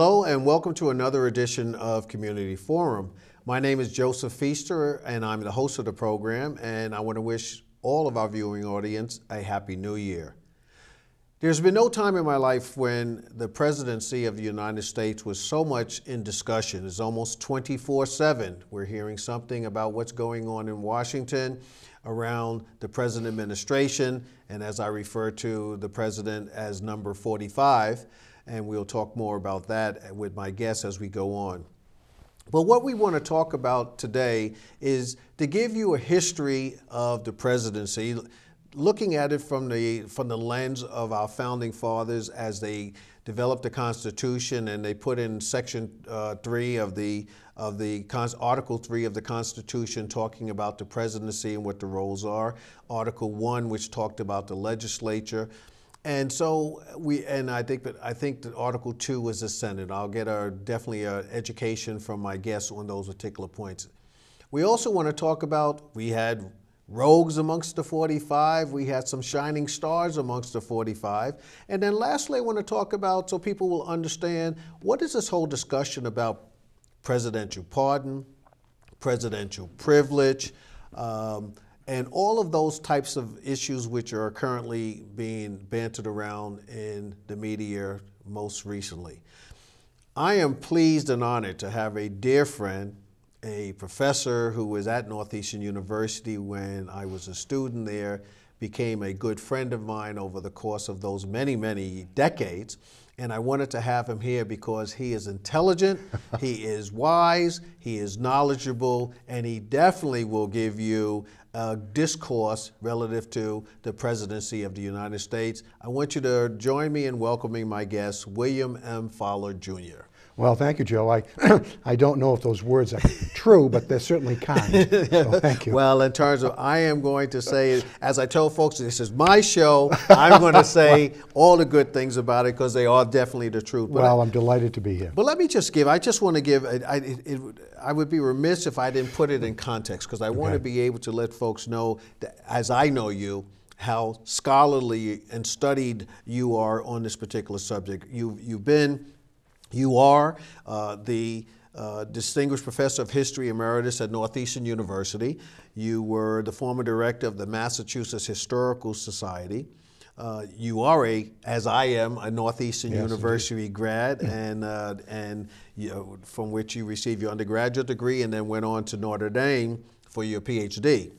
Hello, and welcome to another edition of Community Forum. My name is Joseph Feaster, and I'm the host of the program, and I want to wish all of our viewing audience a Happy New Year. There's been no time in my life when the presidency of the United States was so much in discussion. It's almost 24 7. We're hearing something about what's going on in Washington around the president administration, and as I refer to the president as number 45 and we'll talk more about that with my guests as we go on. But what we want to talk about today is to give you a history of the presidency, looking at it from the from the lens of our founding fathers as they developed the Constitution and they put in Section uh, three of the of the Article three of the Constitution, talking about the presidency and what the roles are. Article one, which talked about the legislature. And so we, and I think that I think that Article Two was Senate. I'll get a definitely a education from my guests on those particular points. We also want to talk about we had rogues amongst the 45. We had some shining stars amongst the 45. And then lastly, I want to talk about so people will understand what is this whole discussion about presidential pardon, presidential privilege. Um, and all of those types of issues which are currently being bantered around in the media most recently. I am pleased and honored to have a dear friend, a professor who was at Northeastern University when I was a student there, became a good friend of mine over the course of those many, many decades. And I wanted to have him here because he is intelligent, he is wise, he is knowledgeable, and he definitely will give you uh, discourse relative to the presidency of the United States. I want you to join me in welcoming my guest, William M. Fowler Jr. Well, thank you, Joe. I, I don't know if those words are true, but they're certainly kind. So thank you. Well, in terms of, I am going to say, as I told folks, this is my show. I'm going to say all the good things about it because they are definitely the truth. But well, I, am delighted to be here. But let me just give, I just want to give, I, it, it, I would be remiss if I didn't put it in context because I okay. want to be able to let folks know, that, as I know you, how scholarly and studied you are on this particular subject. You've, you've been you are uh, the uh, Distinguished Professor of History Emeritus at Northeastern University. You were the former director of the Massachusetts Historical Society. Uh, you are a, as I am, a Northeastern yes, University indeed. grad, and uh, and you know, from which you received your undergraduate degree, and then went on to Notre Dame for your PhD.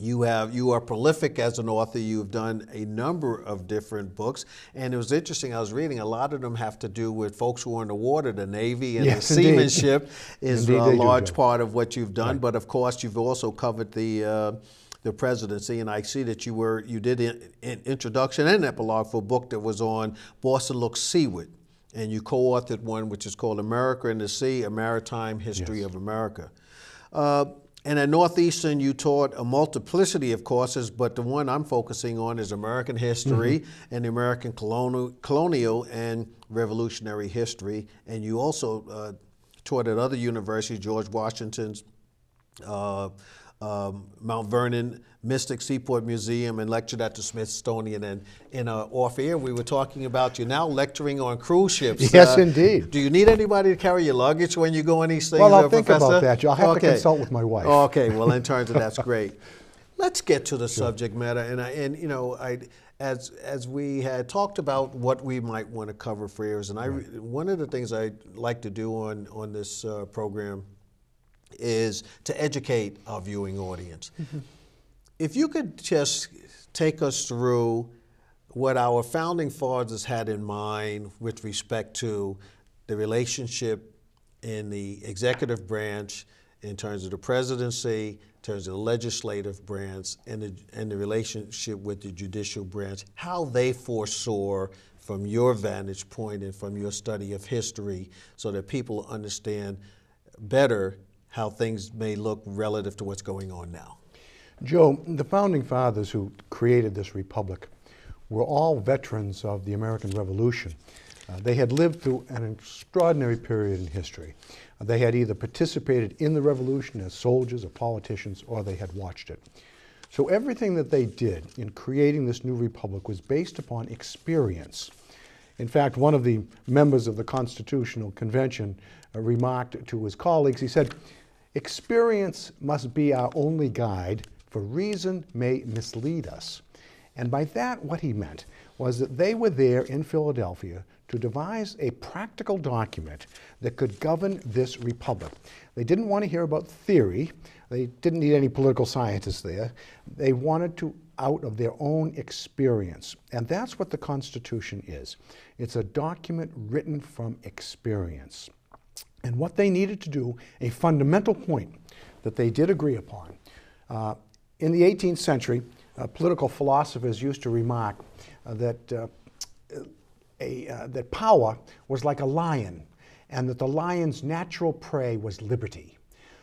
You have you are prolific as an author. You've done a number of different books, and it was interesting. I was reading a lot of them have to do with folks who are in the water, the Navy, and yes, the seamanship is indeed a large part of what you've done. Right. But of course, you've also covered the. Uh, the presidency, and I see that you were you did an introduction and epilogue for a book that was on Boston looks seaward, and you co-authored one which is called America and the Sea: A Maritime History yes. of America. Uh, and at Northeastern, you taught a multiplicity of courses, but the one I'm focusing on is American history mm-hmm. and the American colonial, colonial and revolutionary history. And you also uh, taught at other universities, George Washington's uh, um, Mount Vernon Mystic Seaport Museum and lectured at the Smithsonian. And in uh, off air, we were talking about you now lecturing on cruise ships. Yes, uh, indeed. Do you need anybody to carry your luggage when you go on these things? Well, I'll uh, think Professor? about that. I'll have okay. to consult with my wife. Okay, well, in terms of that's great. Let's get to the subject matter. And, I, and you know, I, as, as we had talked about what we might want to cover for years, and I, one of the things I like to do on, on this uh, program is to educate our viewing audience. Mm-hmm. If you could just take us through what our founding fathers had in mind with respect to the relationship in the executive branch, in terms of the presidency, in terms of the legislative branch, and the, and the relationship with the judicial branch, how they foresaw from your vantage point and from your study of history so that people understand better how things may look relative to what's going on now. Joe, the founding fathers who created this republic were all veterans of the American Revolution. Uh, they had lived through an extraordinary period in history. Uh, they had either participated in the revolution as soldiers or politicians, or they had watched it. So everything that they did in creating this new republic was based upon experience. In fact, one of the members of the Constitutional Convention Uh, remarked to his colleagues, he said, Experience must be our only guide, for reason may mislead us. And by that, what he meant was that they were there in Philadelphia to devise a practical document that could govern this republic. They didn't want to hear about theory, they didn't need any political scientists there. They wanted to out of their own experience. And that's what the Constitution is it's a document written from experience. And what they needed to do, a fundamental point that they did agree upon. Uh, in the 18th century, uh, political philosophers used to remark uh, that, uh, a, uh, that power was like a lion, and that the lion's natural prey was liberty.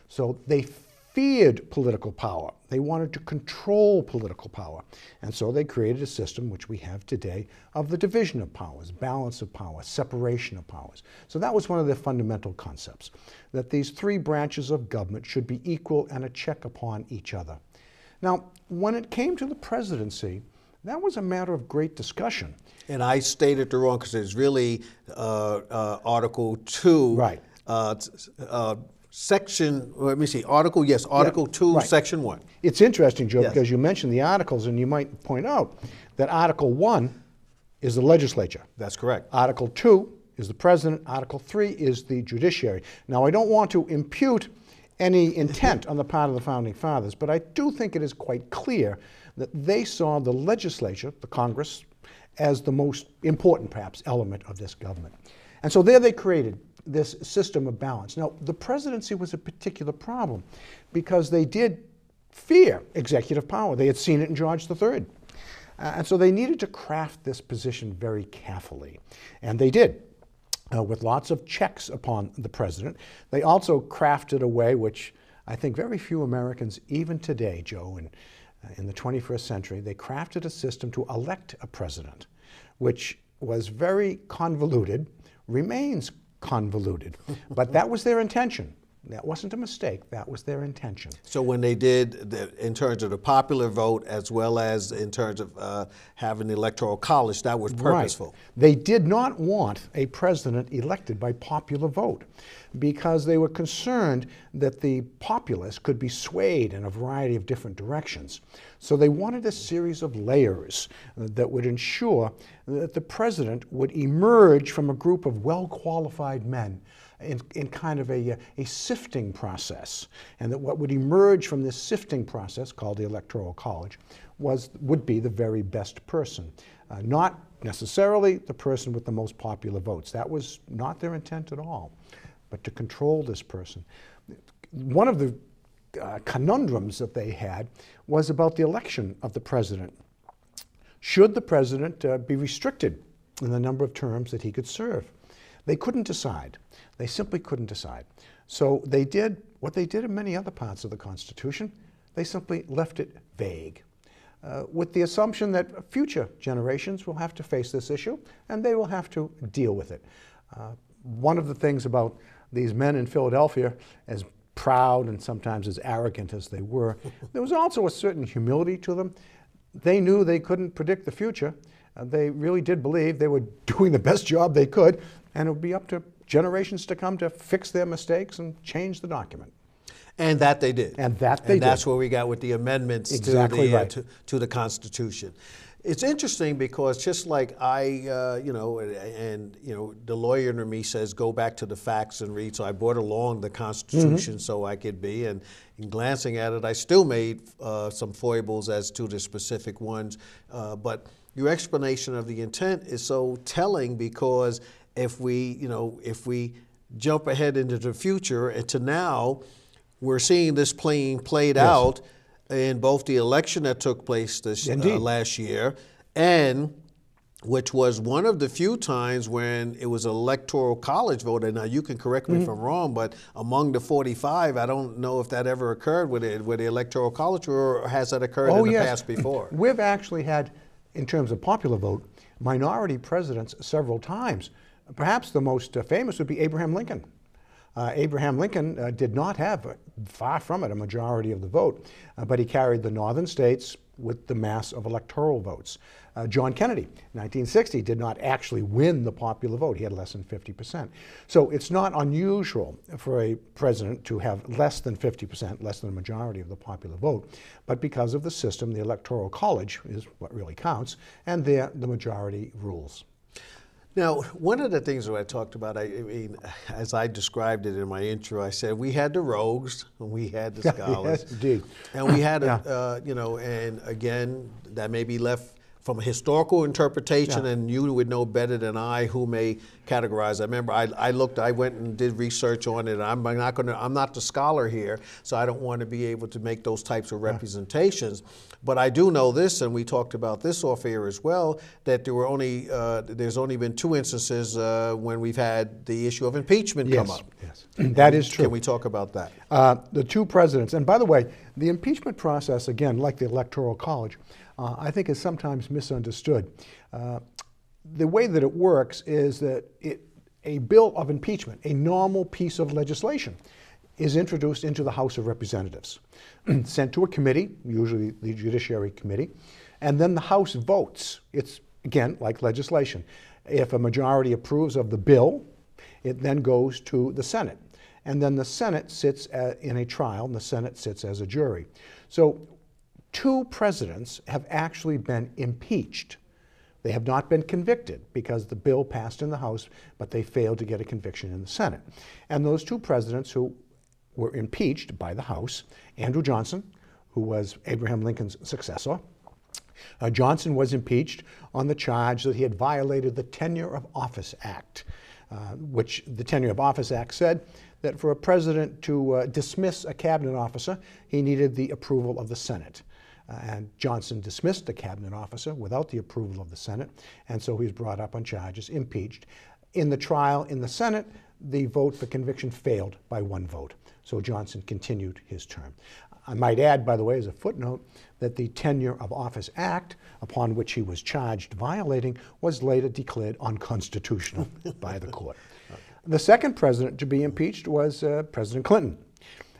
So they feared political power. They wanted to control political power. And so they created a system, which we have today, of the division of powers, balance of power, separation of powers. So that was one of their fundamental concepts, that these three branches of government should be equal and a check upon each other. Now, when it came to the presidency, that was a matter of great discussion. And I stated the wrong because it's really uh, uh, Article 2. Right. Uh, uh Section, let me see, Article, yes, Article 2, right. Section 1. It's interesting, Joe, Yes. because you mentioned the articles, and you might point out that Article 1 is the legislature. That's correct. Article 2 is the president. Article 3 is the judiciary. Now, I don't want to impute any intent on the part of the founding fathers, but I do think it is quite clear that they saw the legislature, the Congress, as the most important, perhaps, element of this government. And so there they created this system of balance. Now, the presidency was a particular problem because they did fear executive power. They had seen it in George III. Uh, and so they needed to craft this position very carefully. And they did. Uh, with lots of checks upon the president. They also crafted a way which I think very few Americans, even today, Joe, in, uh, in the 21st century, they crafted a system to elect a president, which was very convoluted, remains convoluted. but that was their intention. That wasn't a mistake. That was their intention. So when they did, the, in terms of the popular vote, as well as in terms of uh, having the electoral college, that was purposeful. Right. They did not want a president elected by popular vote because they were concerned that the populace could be swayed in a variety of different directions. So they wanted a series of layers that would ensure that the president would emerge from a group of well qualified men in, in kind of a, a sifting process. And that what would emerge from this sifting process, called the Electoral College, was, would be the very best person. Uh, not necessarily the person with the most popular votes. That was not their intent at all, but to control this person. One of the uh, conundrums that they had was about the election of the president. Should the president uh, be restricted in the number of terms that he could serve? They couldn't decide. They simply couldn't decide. So they did what they did in many other parts of the Constitution. They simply left it vague, uh, with the assumption that future generations will have to face this issue and they will have to deal with it. Uh, one of the things about these men in Philadelphia, as proud and sometimes as arrogant as they were, there was also a certain humility to them. They knew they couldn't predict the future. Uh, they really did believe they were doing the best job they could, and it would be up to generations to come to fix their mistakes and change the document. And that they did. And that they and that's did. where we got with the amendments Exactly to, the, uh, to, to the Constitution. It's interesting because just like I, uh, you know, and, and, you know, the lawyer in me says go back to the facts and read. So I brought along the Constitution Mm-hmm. so I could be, and in glancing at it, I still made uh, some foibles as to the specific ones. Uh, but your explanation of the intent is so telling because if we, you know, if we jump ahead into the future and to now, we're seeing this playing played out in both the election that took place this uh, last year and which was one of the few times when it was electoral college vote. And now you can correct Mm-hmm. me if I'm wrong, but among the 45, I don't know if that ever occurred with it with the electoral college, or has that occurred in the Oh, yes. past before? We've actually had, in terms of popular vote, minority presidents several times. Perhaps the most famous would be Abraham Lincoln. Uh, Abraham Lincoln uh, did not have, uh, far from it, a majority of the vote, uh, but he carried the northern states with the mass of electoral votes. Uh, John Kennedy, 1960, did not actually win the popular vote. He had less than 50%. So it's not unusual for a president to have less than 50%, less than a majority of the popular vote. But because of the system, the Electoral College is what really counts, and there the majority rules. Now, one of the things that I talked about, I, I, mean, as I described it in my intro, I said we had the rogues, and we had the scholars, yes, indeed, and we had, Yeah. a, uh, you know, and again, that may be left from a historical interpretation, Yeah. and you would know better than I who may categorize. I remember I, I looked, I went and did research on it. I'm not going to, I'm not the scholar here, so I don't want to be able to make those types of representations. But I do know this, and we talked about this off air as well, that there were only, uh, there's only been two instances uh, when we've had the issue of impeachment come Yes, up. yes, that is true. Can we talk about that? Uh, the two presidents, and by the way, the impeachment process, again, like the Electoral College, uh, I think is sometimes misunderstood. Uh, the way that it works is that it, a bill of impeachment, a normal piece of legislation, is introduced into the House of Representatives, sent to a committee, usually the Judiciary Committee, and then the House votes. It's, again, like legislation. If a majority approves of the bill, it then goes to the Senate. And then the Senate sits a- in a trial, and the Senate sits as a jury. So, two presidents have actually been impeached. They have not been convicted because the bill passed in the House, but they failed to get a conviction in the Senate. And those two presidents who were impeached by the House Andrew Johnson, who was Abraham Lincoln's successor, uh, Johnson was impeached on the charge that he had violated the Tenure of Office Act, uh, which the Tenure of Office Act said that for a president to uh, dismiss a cabinet officer, he needed the approval of the Senate. Uh, and Johnson dismissed the cabinet officer without the approval of the Senate, and so he was brought up on charges, impeached. In the trial in the Senate, the vote for conviction failed by one vote. So Johnson continued his term. I might add, by the way, as a footnote, that the Tenure of Office Act, upon which he was charged violating, was later declared unconstitutional by the court. The second president to be impeached was uh, President Clinton.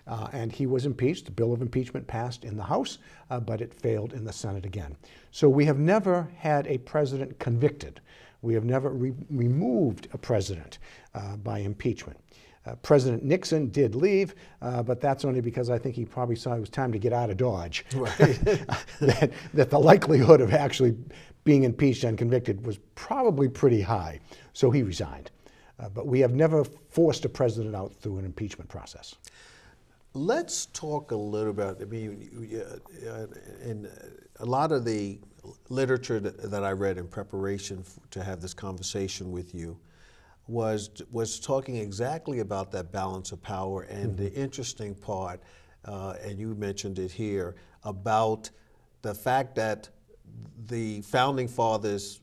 Uh, and he was impeached. The bill of impeachment passed in the House, uh, but it failed in the Senate again. So we have never had a president convicted. We have never re- removed a president uh, by impeachment. Uh, President Nixon did leave, uh, but that's only because I think he probably saw it was time to get out of Dodge. that, that the likelihood of actually being impeached and convicted was probably pretty high, so he resigned. Uh, but we have never forced a president out through an impeachment process. Let's talk a little about. I mean, uh, uh, in a lot of the literature that, that I read in preparation to have this conversation with you was was talking exactly about that balance of power and the interesting part, uh, and you mentioned it here about the fact that the founding fathers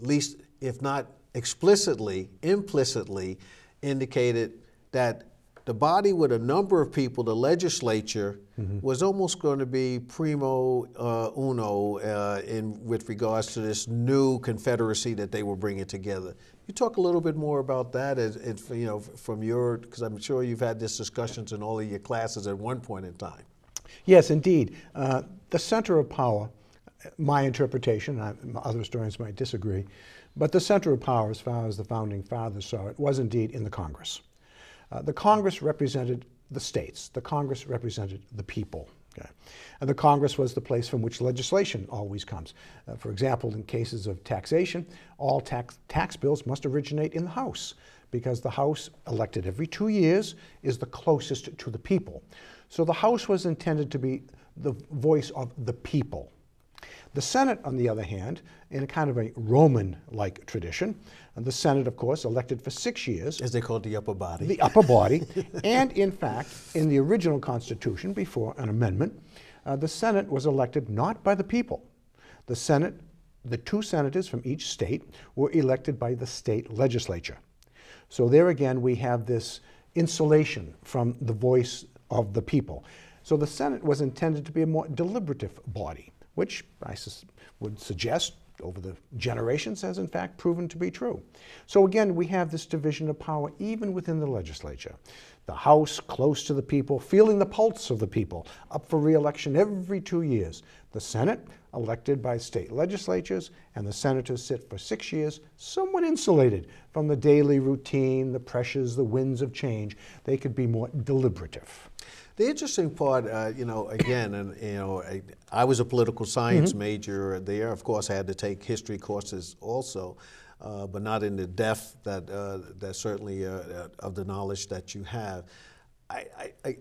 least if not explicitly, implicitly indicated that the body with a number of people, the legislature, was almost going to be primo uh, uno uh, in with regards to this new confederacy that they were bringing together. You talk a little bit more about that, as, as you know, from your because I'm sure you've had these discussions in all of your classes at one point in time. Yes, indeed. Uh, the center of power, my interpretation, I, other historians might disagree, but the center of power, as far as the founding fathers saw it, was indeed in the Congress. Uh, the Congress represented the states. The Congress represented the people. Okay? And the Congress was the place from which legislation always comes. Uh, for example, in cases of taxation, all tax, tax bills must originate in the House because the House, elected every two years, is the closest to the people. So the House was intended to be the voice of the people. The Senate, on the other hand, in a kind of a Roman like tradition, and the Senate, of course, elected for six years, As they called the upper body. the upper body, and in fact, in the original Constitution, before an amendment, uh, the Senate was elected not by the people. The Senate, the two senators from each state, were elected by the state legislature. So there again, we have this insulation from the voice of the people. So the Senate was intended to be a more deliberative body, which I sus- would suggest over the generations has in fact proven to be true. So again, we have this division of power even within the legislature. the House close to the people, feeling the pulse of the people, up for reelection every two years. The Senate, elected by state legislatures, and the senators sit for six years, somewhat insulated from the daily routine, the pressures, the winds of change. They could be more deliberative. The interesting part, uh, you know, again, and you know, I, I was a political science Mm-hmm. major there. Of course, I had to take history courses also, uh, but not in the depth that uh, that certainly uh, uh, of the knowledge that you have. I, I, I,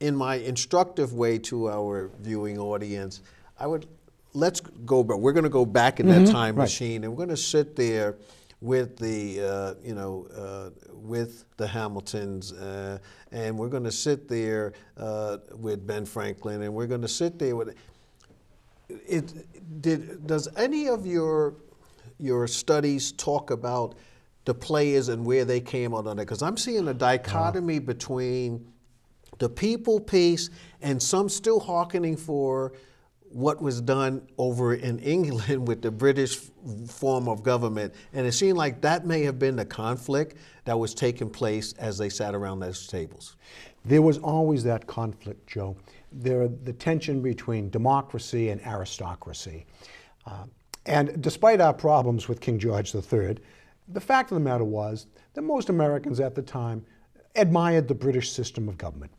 in my instructive way to our viewing audience, I would let's go. But we're going to go back in that time Mm-hmm. right. machine, and we're going to sit there with the uh, you know uh, with the Hamiltons, uh, and we're going to sit there with Ben Franklin, and we're going to sit there with. It, did does any of your your studies talk about the players and where they came out on it? Because I'm seeing a dichotomy between the people piece and some still hearkening for what was done over in England with the British form of government. And it seemed like that may have been the conflict that was taking place as they sat around those tables. There was always that conflict, Joe. There, the tension between democracy and aristocracy. Uh, and despite our problems with King George III, the fact of the matter was that most Americans at the time admired the British system of government.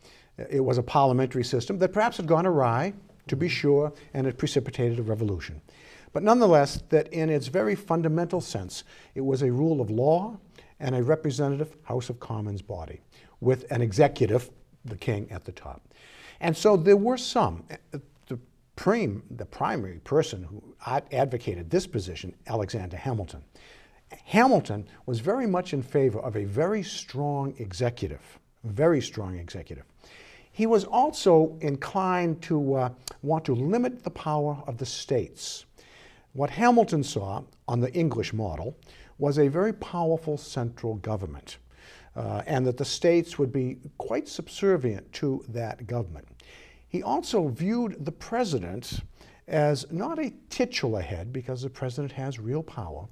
It was a parliamentary system that perhaps had gone awry, to be sure, and it precipitated a revolution. But nonetheless, that in its very fundamental sense, it was a rule of law and a representative House of Commons body with an executive, the king, at the top. And so there were some. uh, The, prim, the primary person who advocated this position, Alexander Hamilton. Hamilton was very much in favor of a very strong executive, very strong executive. He was also inclined to uh, want to limit the power of the states. What Hamilton saw on the English model was a very powerful central government, uh, and that the states would be quite subservient to that government. He also viewed the president as not a titular head, because the president has real power,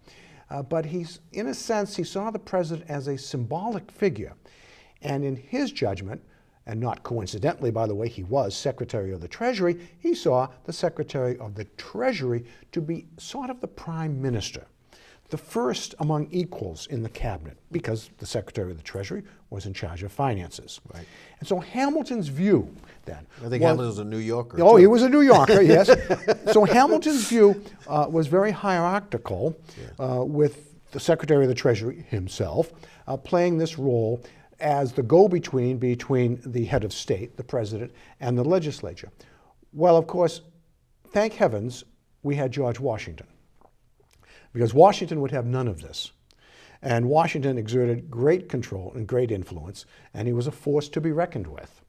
uh, but he's, in a sense, he saw the president as a symbolic figure. And in his judgment, and not coincidentally, by the way, he was Secretary of the Treasury, he saw the Secretary of the Treasury to be sort of the Prime Minister, the first among equals in the cabinet, because the Secretary of the Treasury was in charge of finances. Right. And so Hamilton's view then. I think was- Hamilton was a New Yorker. Oh, too. he was a New Yorker, yes. so Hamilton's view uh, was very hierarchical, uh, with the Secretary of the Treasury himself uh, playing this role as the go-between between the head of state, the president, and the legislature. Well, of course, thank heavens we had George Washington, because Washington would have none of this. And Washington exerted great control and great influence, and he was a force to be reckoned with.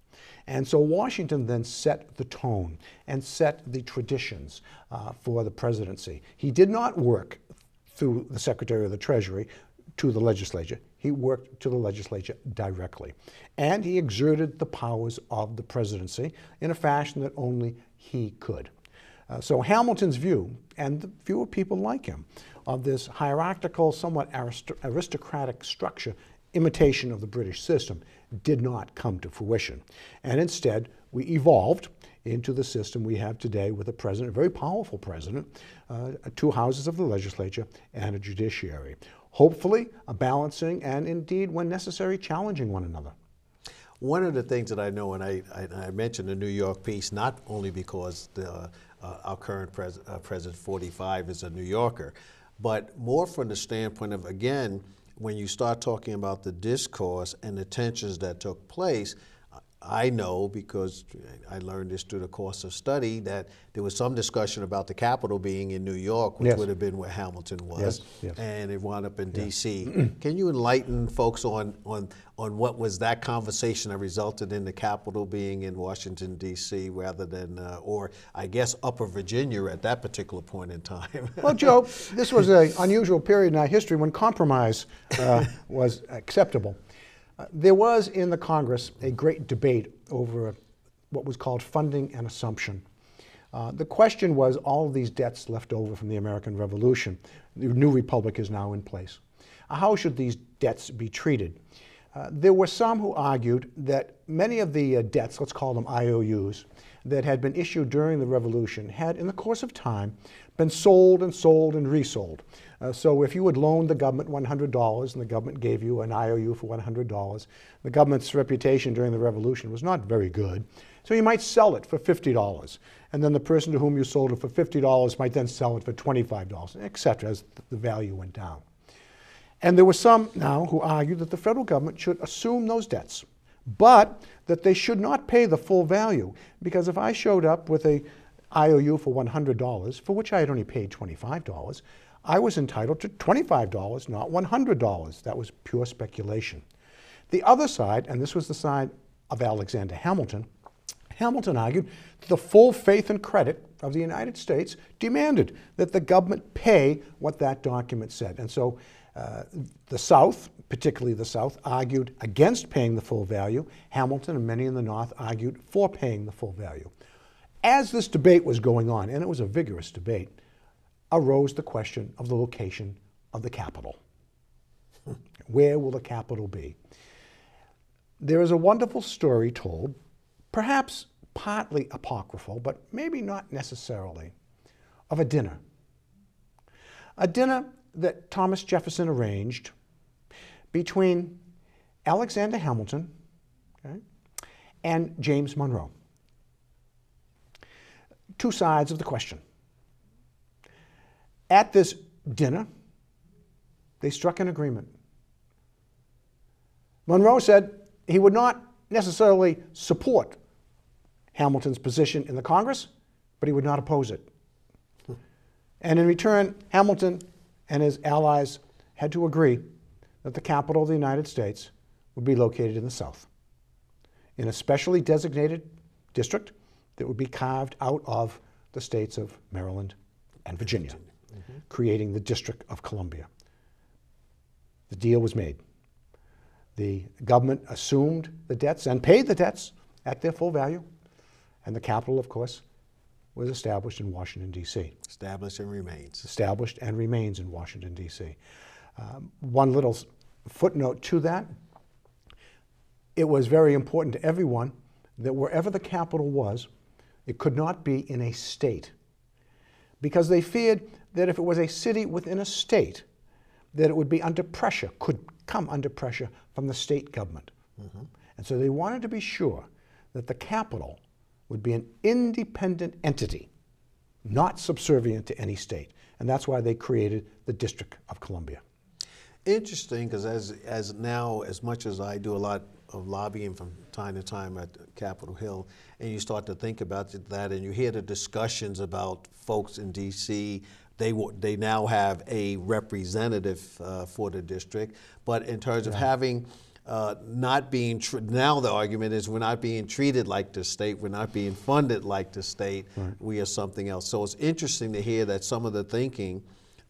And so Washington then set the tone and set the traditions uh, for the presidency. He did not work through the Secretary of the Treasury to the legislature. He worked to the legislature directly. And he exerted the powers of the presidency in a fashion that only he could. Uh, so Hamilton's view, and the view of people like him, of this hierarchical, somewhat arist- aristocratic structure, imitation of the British system, did not come to fruition. And instead, we evolved into the system we have today with a president, a very powerful president, uh, two houses of the legislature, and a judiciary. Hopefully, a balancing and indeed, when necessary, challenging one another. One of the things that I know, and I, I, I mentioned the New York piece, not only because the, uh, our current pres- uh, president, 45, is a New Yorker, but more from the standpoint of, again, when you start talking about the discourse and the tensions that took place, I know because I learned this through the course of study that there was some discussion about the capital being in New York, which Yes. would have been where Hamilton was, Yes, yes. and it wound up in D.C. Can you enlighten folks on, on, on what was that conversation that resulted in the capital being in Washington, D.C., rather than, uh, or I guess Upper Virginia at that particular point in time? Well, Joe, this was an unusual period in our history when compromise uh, was acceptable. There was in the Congress a great debate over what was called funding and assumption. Uh, the question was all of these debts left over from the American Revolution. The new republic is now in place. How should these debts be treated? Uh, there were some who argued that many of the uh, debts, let's call them IOUs, that had been issued during the Revolution had, in the course of time, been sold and sold and resold. Uh, so if you had loaned the government $100 and the government gave you an IOU for $100, the government's reputation during the Revolution was not very good. So you might sell it for $50. And then the person to whom you sold it for $50 might then sell it for $25, et cetera, as the value went down. And there were some now who argued that the federal government should assume those debts, but that they should not pay the full value. Because if I showed up with a IOU for $100, for which I had only paid $25, I was entitled to $25, not $100. That was pure speculation. The other side, and this was the side of Alexander Hamilton, Hamilton argued that the full faith and credit of the United States demanded that the government pay what that document said. And so uh, the South, particularly the South, argued against paying the full value. Hamilton and many in the North argued for paying the full value. As this debate was going on, and it was a vigorous debate, arose the question of the location of the capital. Where will the capital be? There is a wonderful story told, perhaps partly apocryphal, but maybe not necessarily, of a dinner. A dinner that Thomas Jefferson arranged between Alexander Hamilton okay, and James Monroe. Two sides of the question. At this dinner, they struck an agreement. Monroe said he would not necessarily support Hamilton's position in the Congress, but he would not oppose it. And in return, Hamilton and his allies had to agree that the capital of the United States would be located in the South, in a specially designated district that would be carved out of the states of Maryland and Virginia. Creating the District of Columbia. The deal was made. The government assumed the debts and paid the debts at their full value, and the capital, of course, was established in Washington, D.C. Established and remains. Established and remains in Washington, D.C. Um, one little footnote to that it was very important to everyone that wherever the capital was, it could not be in a state. Because they feared that if it was a city within a state, that it would be under pressure, could come under pressure from the state government. Mm-hmm. And so they wanted to be sure that the capital would be an independent entity, not subservient to any state. And that's why they created the District of Columbia. Interesting, because as, as now, as much as I do a lot of lobbying from time to time at Capitol Hill, and you start to think about that, and you hear the discussions about folks in D.C. They, they now have a representative uh, for the district, but in terms of having uh, not being tr- now the argument is we're not being treated like the state we're not being funded like the state. Right. we are something else. So it's interesting to hear that some of the thinking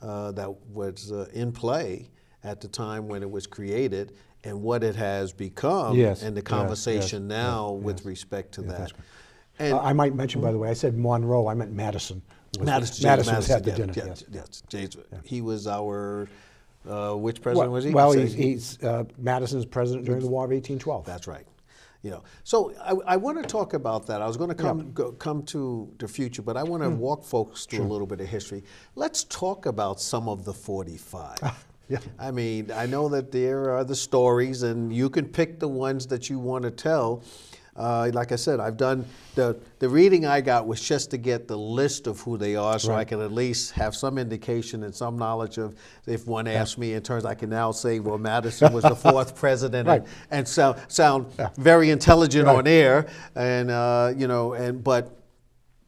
uh, that was uh, in play at the time when it was created and what it has become yes. and the conversation yes. now yes. with respect to that. and I might mention by the way I said Monroe I meant Madison Madison, Madison, Madison had the dinner yes, yes. James, he was our uh, which president well, was he? Well, he's, he's uh, Madison's president during the War of 1812. That's right. You know, so I, I want to talk about that. I was going to come yeah. go, come to the future, but I want to mm. walk folks through sure. a little bit of history. Let's talk about some of the 45. Ah, yeah. I mean, I know that there are the stories, and you can pick the ones that you want to tell. Uh, like I said, I've done the the reading I got was just to get the list of who they are, so right. I can at least have some indication and some knowledge of. If one asks me in terms, I can now say, well, Madison was the fourth president, right. and, and sound sound yeah. very intelligent right. on air, and uh, you know, and but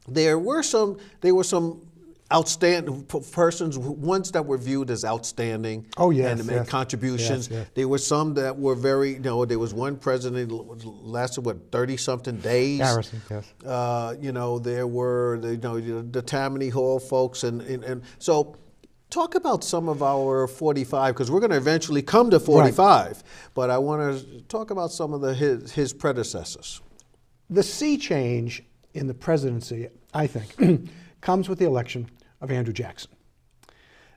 there were some there were some outstanding persons, ones that were viewed as outstanding. Oh yes, and made yes. contributions. Yes, yes. There were some that were very. You know, there was one president lasted what thirty something days. Harrison, yes. Uh, you know, there were the, you know the Tammany Hall folks, and and, and so. Talk about some of our 45 because we're going to eventually come to 45, right. but I want to talk about some of the his, his predecessors. The sea change in the presidency, I think, comes with the election of Andrew Jackson.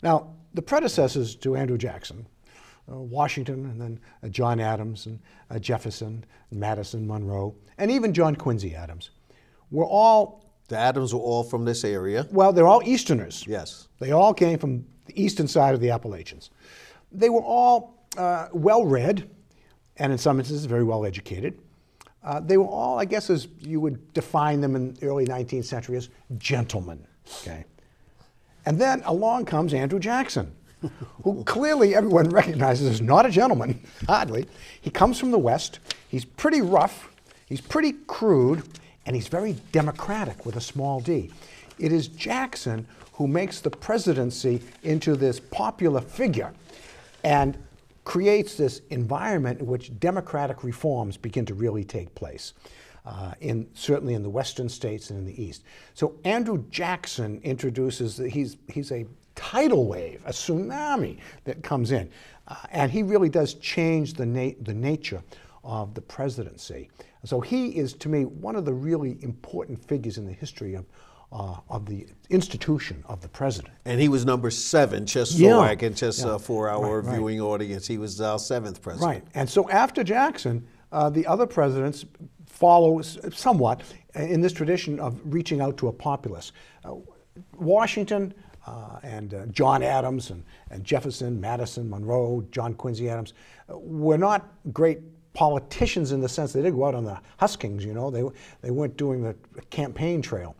Now, the predecessors to Andrew Jackson uh, Washington, and then uh, John Adams, and uh, Jefferson, Madison, Monroe, and even John Quincy Adams, were all, The Adams were all from this area. well, they're all Easterners. Yes. They all came from the eastern side of the Appalachians. They were all uh, well read, and in some instances, very well educated. Uh, they were all, I guess, as you would define them in the early 19th century, as gentlemen. Okay. And then along comes Andrew Jackson, who clearly everyone recognizes is not a gentleman, hardly. He comes from the West. He's pretty rough. He's pretty crude, and he's very democratic with a small d. It is Jackson who makes the presidency into this popular figure and creates this environment in which democratic reforms begin to really take place. Uh, in certainly in the western states and in the east. So Andrew Jackson introduces he's he's a tidal wave, a tsunami that comes in, uh, and he really does change the na- the nature of the presidency. So he is to me one of the really important figures in the history of. Uh, of the institution of the president. And he was number seven, just so I can just Yeah. uh, for our Right, right. viewing audience. He was our seventh president. Right. And so after Jackson, uh, the other presidents follow somewhat in this tradition of reaching out to a populace. Uh, Washington uh, and uh, John Adams and, and Jefferson, Madison, Monroe, John Quincy Adams uh, were not great politicians in the sense they did go out on the huskings, you know. They, they weren't doing the campaign trail.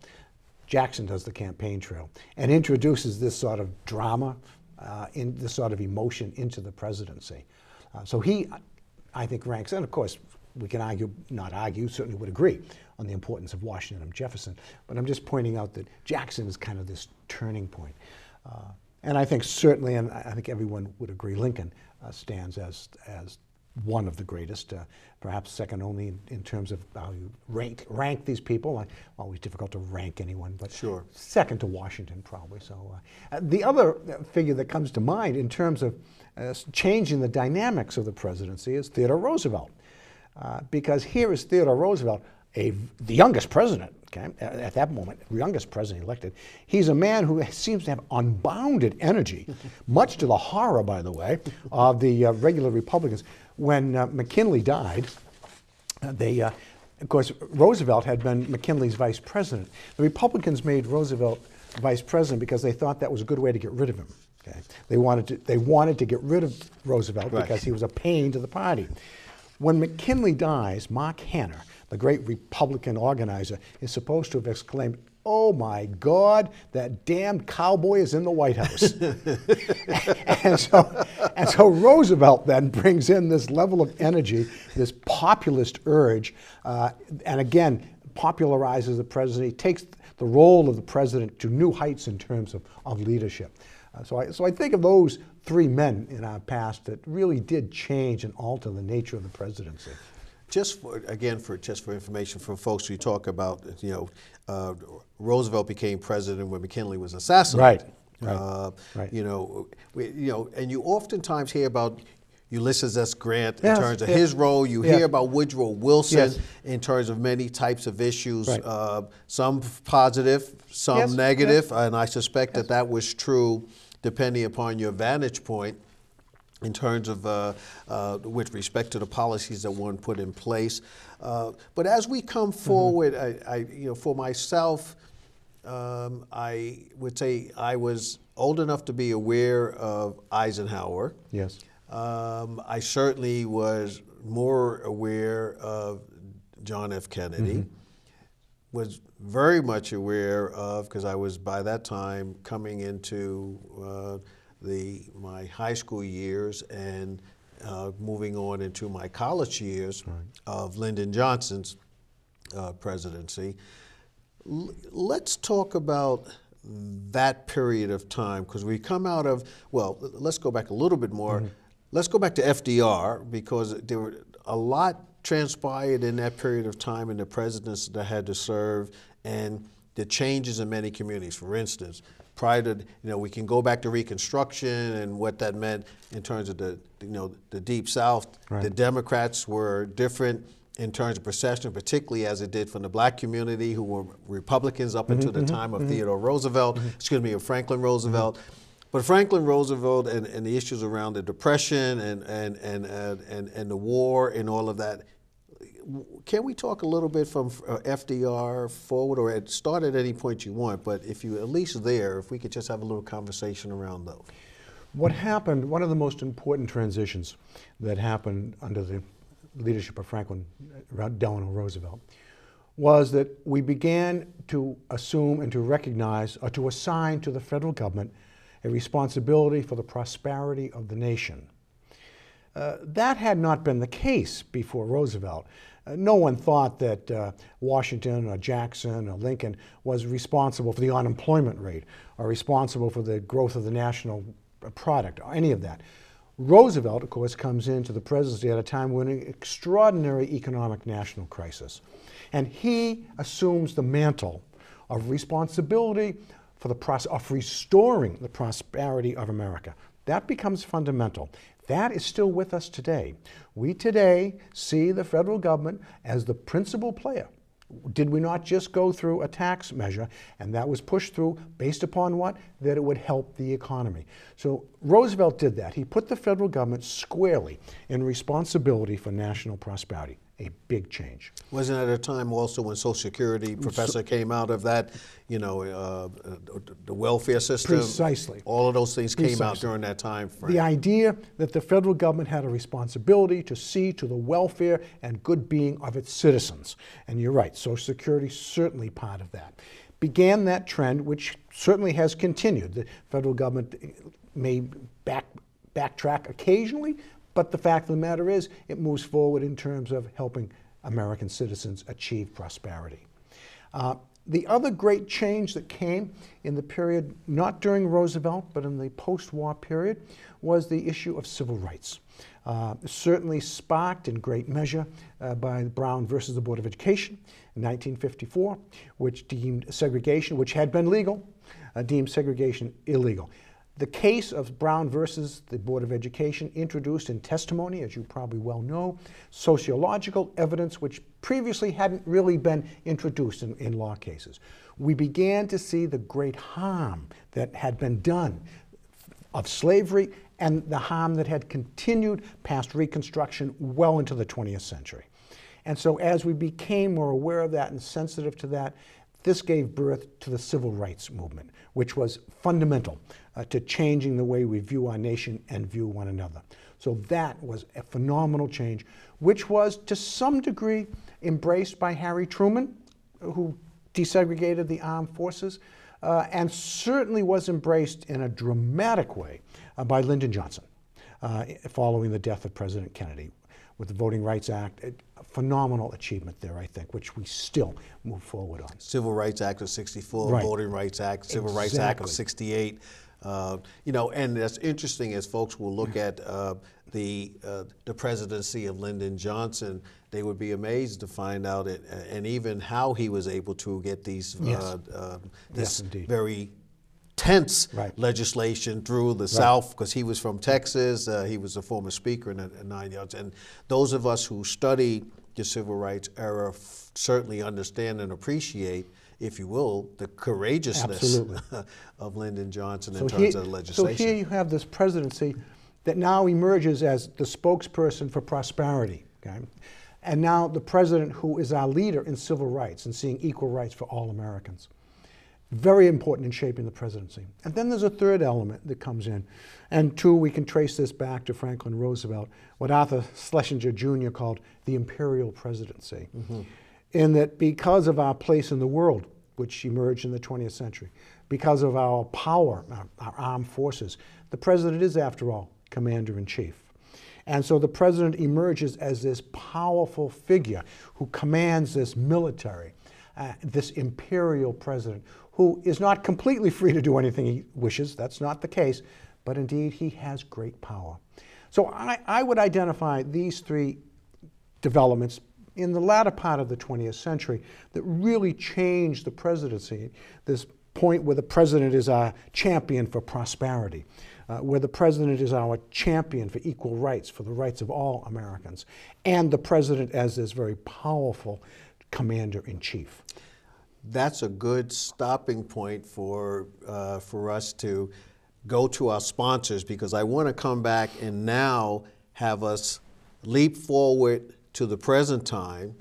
Jackson does the campaign trail and introduces this sort of drama, uh, in this sort of emotion into the presidency. Uh, so he, I think, ranks, and of course, we can argue, not argue, certainly would agree on the importance of Washington and Jefferson, but I'm just pointing out that Jackson is kind of this turning point. Uh, and I think certainly, and I think everyone would agree, Lincoln uh, stands as, as one of the greatest, uh, perhaps second only in, in terms of how you rank, rank these people. Uh, always difficult to rank anyone, but Sure. second to Washington, probably. So, uh, uh, the other uh, figure that comes to mind in terms of uh, changing the dynamics of the presidency is Theodore Roosevelt, uh, because here is Theodore Roosevelt, a, the youngest president. Okay, at, at that moment, youngest president elected. He's a man who seems to have unbounded energy, much to the horror, by the way, of the uh, regular Republicans. When uh, McKinley died, uh, they, uh, of course, Roosevelt had been McKinley's vice president. The Republicans made Roosevelt vice president because they thought that was a good way to get rid of him. Okay? They, wanted to, they wanted to get rid of Roosevelt Right. because he was a pain to the party. When McKinley dies, Mark Hanna, the great Republican organizer, is supposed to have exclaimed, Oh my God, that damned cowboy is in the White House. and, so, and so Roosevelt then brings in this level of energy, this populist urge, uh, and again popularizes the presidency, takes the role of the president to new heights in terms of, of leadership. Uh, so, I, so I think of those three men in our past that really did change and alter the nature of the presidency. Just for, again, for just for information for folks, we talk about you know uh, Roosevelt became president when McKinley was assassinated. Right, right, Uh, right. You know, we, you know, and you oftentimes hear about Ulysses S. Grant in terms of yes. his role. You Yes. hear about Woodrow Wilson Yes. in terms of many types of issues. Right. Uh, some positive, some Yes, negative, and I suspect that that was true depending upon your vantage point in terms of uh, uh, with respect to the policies that one put in place. Uh, but as we come Mm-hmm. forward, I, I, you know, for myself, um, I would say I was old enough to be aware of Eisenhower. Yes. Um, I certainly was more aware of John F. Kennedy. Mm-hmm. Was very much aware of because I was by that time coming into uh, the my high school years and uh, moving on into my college years of Lyndon Johnson's uh, presidency. L- let's talk about that period of time because we come out of well let's go back a little bit more let's go back to fdr because there were a lot transpired in that period of time in the presidents that had to serve and the changes in many communities. For instance prior to you know we can go back to reconstruction and what that meant in terms of the you know the deep south. Right. the democrats were different in terms of perception, particularly as it did from the black community who were Republicans up mm-hmm, until the mm-hmm, time of mm-hmm. Theodore Roosevelt, excuse me, of Franklin Roosevelt. But Franklin Roosevelt and, and the issues around the depression and and, and, and, and and the war and all of that. Can we talk a little bit from uh, FDR forward, or start at any point you want? But if you at least there, if we could just have a little conversation around those. What happened, one of the most important transitions that happened under the leadership of Franklin uh, Delano Roosevelt was that we began to assume and to recognize or to assign to the federal government a responsibility for the prosperity of the nation. Uh, that had not been the case before Roosevelt. Uh, no one thought that uh, Washington or Jackson or Lincoln was responsible for the unemployment rate or responsible for the growth of the national product or any of that. Roosevelt, of course, comes into the presidency at a time when an extraordinary economic national crisis. And he assumes the mantle of responsibility for the process of restoring the prosperity of America. That becomes fundamental. That is still with us today. We today see the federal government as the principal player. Did we not just go through a tax measure and that was pushed through based upon what? That it would help the economy. So Roosevelt did that. He put the federal government squarely in responsibility for national prosperity a big change. Wasn't at a time also when Social Security, Professor, so, came out of that, you know, uh, the welfare system? Precisely. All of those things precisely. came out during that time frame. The idea that the federal government had a responsibility to see to the welfare and good being of its citizens. And you're right, Social Security certainly part of that. Began that trend, which certainly has continued. The federal government may back, backtrack occasionally, but the fact of the matter is, it moves forward in terms of helping American citizens achieve prosperity. Uh, the other great change that came in the period, not during Roosevelt, but in the post war period, was the issue of civil rights. Uh, certainly sparked in great measure uh, by Brown versus the Board of Education in 1954, which deemed segregation, which had been legal, uh, deemed segregation illegal. The case of Brown versus the Board of Education introduced in testimony, as you probably well know, sociological evidence which previously hadn't really been introduced in, in law cases. We began to see the great harm that had been done of slavery and the harm that had continued past Reconstruction well into the 20th century. And so as we became more aware of that and sensitive to that, this gave birth to the civil rights movement, which was fundamental uh, to changing the way we view our nation and view one another. So that was a phenomenal change, which was to some degree embraced by Harry Truman, who desegregated the armed forces, uh, and certainly was embraced in a dramatic way uh, by Lyndon Johnson uh, following the death of President Kennedy with the Voting Rights Act. A phenomenal achievement there, I think, which we still move forward on. Civil Rights Act of 64, right. Voting Rights Act, Civil exactly. Rights Act of 68. Uh, you know, and that's interesting as folks will look at uh, the uh, the presidency of Lyndon Johnson. They would be amazed to find out it, and even how he was able to get these uh, yes. Uh, this yes, very tense right. legislation through the right. South because he was from Texas. Uh, he was a former speaker in, in Nine Yards, and those of us who study the civil rights era f- certainly understand and appreciate if you will, the courageousness of Lyndon Johnson so in terms here, of legislation. So here you have this presidency that now emerges as the spokesperson for prosperity. Okay? And now the president who is our leader in civil rights and seeing equal rights for all Americans. Very important in shaping the presidency. And then there's a third element that comes in. And two, we can trace this back to Franklin Roosevelt, what Arthur Schlesinger Jr. called the imperial presidency. Mm-hmm. In that because of our place in the world, which emerged in the 20th century, because of our power, our, our armed forces, the president is, after all, commander in chief. And so the president emerges as this powerful figure who commands this military, uh, this imperial president who is not completely free to do anything he wishes. That's not the case. But indeed, he has great power. So I, I would identify these three developments in the latter part of the 20th century that really changed the presidency. This point where the president is our champion for prosperity, uh, where the president is our champion for equal rights, for the rights of all Americans, and the president as this very powerful commander in chief that's a good stopping point for, uh, for us to go to our sponsors because I want to come back and now have us leap forward to the present time,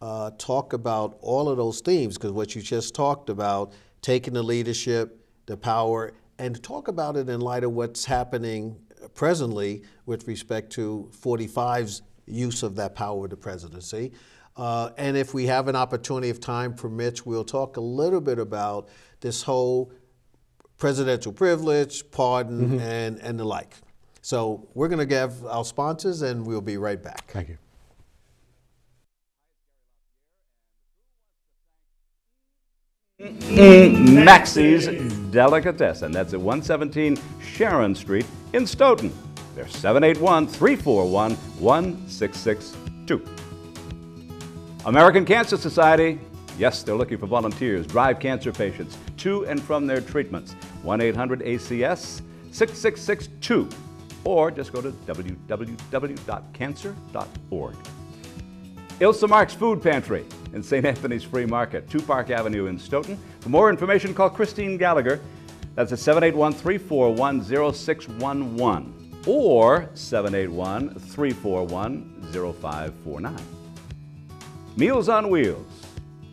uh, talk about all of those themes because what you just talked about, taking the leadership, the power, and talk about it in light of what's happening presently with respect to 45's use of that power of the presidency. Uh, and if we have an opportunity, if time permits, we'll talk a little bit about this whole presidential privilege, pardon, mm-hmm. and, and the like. So we're going to give our sponsors, and we'll be right back. Thank you. Maxie's Delicatessen. That's at 117 Sharon Street in Stoughton. They're 781 341 1662. American Cancer Society. Yes, they're looking for volunteers. Drive cancer patients to and from their treatments. 1 800 ACS 6662. Or just go to www.cancer.org. Ilsa Marks Food Pantry in St. Anthony's Free Market, 2 Park Avenue in Stoughton. For more information, call Christine Gallagher. That's at 781 341 0611 or 781 341 0549. Meals on Wheels.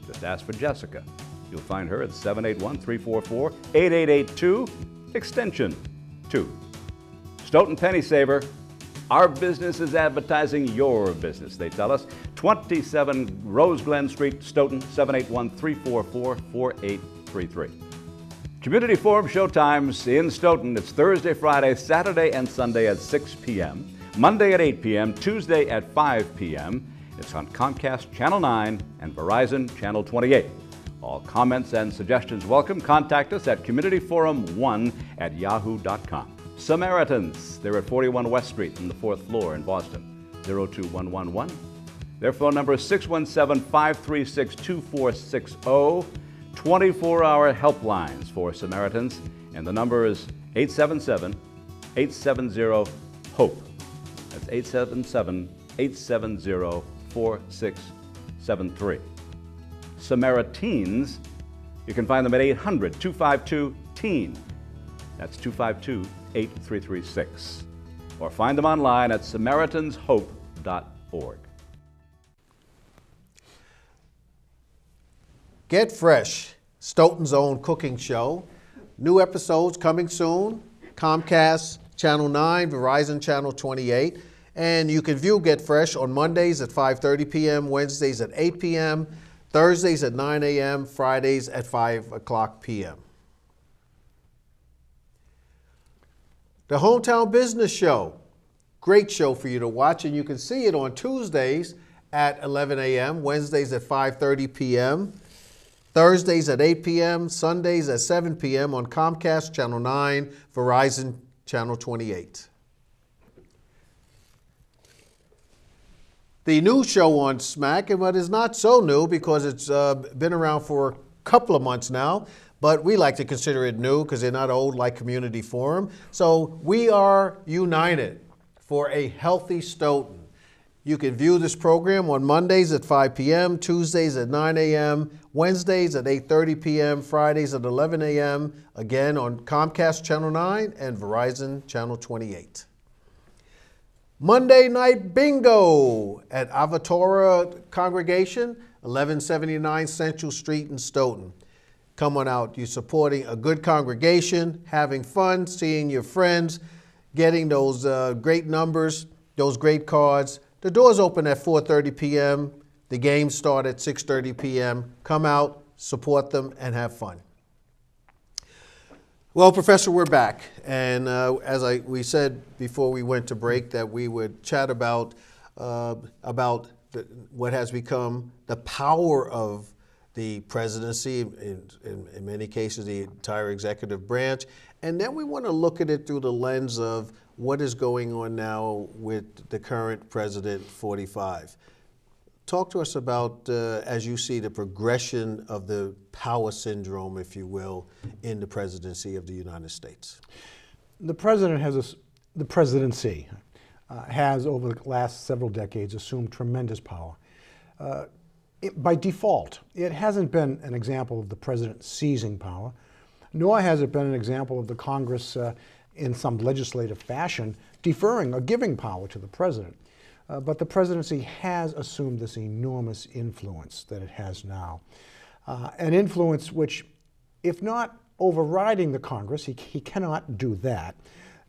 Just ask for Jessica. You'll find her at 781 344 8882, extension 2. Stoughton Penny Saver our business is advertising your business, they tell us. 27 Rose Glen Street, Stoughton, 781 344 4833. Community Forum showtimes in Stoughton. It's Thursday, Friday, Saturday, and Sunday at 6 p.m., Monday at 8 p.m., Tuesday at 5 p.m. It's on Comcast Channel 9 and Verizon Channel 28. All comments and suggestions welcome. Contact us at communityforum1 at yahoo.com. Samaritans, they're at 41 West Street on the fourth floor in Boston, 02111. Their phone number is 617 536 2460. 24 hour helplines for Samaritans, and the number is 877 870 HOPE. That's 877 870 4673. Samaritans, you can find them at 800 252 TEEN. That's 252 8336. Or find them online at SamaritansHope.org. Get Fresh, Stoughton's own cooking show. New episodes coming soon. Comcast Channel 9, Verizon Channel 28. And you can view Get Fresh on Mondays at 5:30 p.m., Wednesdays at 8 p.m., Thursdays at 9 a.m., Fridays at 5 o'clock p.m. The Hometown Business Show. Great show for you to watch, and you can see it on Tuesdays at 11 a.m., Wednesdays at 5:30 p.m., Thursdays at 8 p.m., Sundays at 7 p.m. on Comcast Channel 9, Verizon Channel 28. The new show on SMAC, but is not so new because it's uh, been around for a couple of months now but we like to consider it new because they're not old like Community Forum. So we are united for a healthy Stoughton. You can view this program on Mondays at 5 p.m., Tuesdays at 9 a.m., Wednesdays at 8:30 p.m., Fridays at 11 a.m. Again on Comcast Channel 9 and Verizon Channel 28. Monday night bingo at Ahavath Torah Congregation, 1179 Central Street in Stoughton. Come on out. You're supporting a good congregation, having fun, seeing your friends, getting those uh, great numbers, those great cards. The doors open at 4:30 p.m. The games start at 6:30 p.m. Come out, support them, and have fun. Well, Professor, we're back, and uh, as I, we said before we went to break, that we would chat about uh, about the, what has become the power of the presidency, in, in, in, many cases, the entire executive branch. And then we want to look at it through the lens of what is going on now with the current president, 45. Talk to us about, uh, as you see, the progression of the power syndrome, if you will, in the presidency of the United States. The president has a, the presidency uh, has, over the last several decades, assumed tremendous power. Uh, it, by default, it hasn't been an example of the president seizing power, nor has it been an example of the Congress uh, in some legislative fashion deferring or giving power to the president. Uh, but the presidency has assumed this enormous influence that it has now. Uh, an influence which, if not overriding the Congress, he, he cannot do that,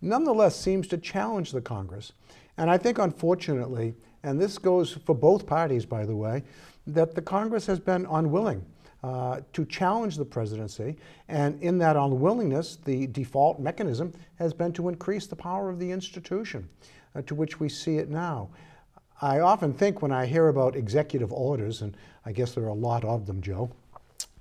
nonetheless seems to challenge the Congress. And I think, unfortunately, and this goes for both parties, by the way, that the Congress has been unwilling uh, to challenge the presidency. And in that unwillingness, the default mechanism has been to increase the power of the institution, uh, to which we see it now. I often think when I hear about executive orders, and I guess there are a lot of them, Joe,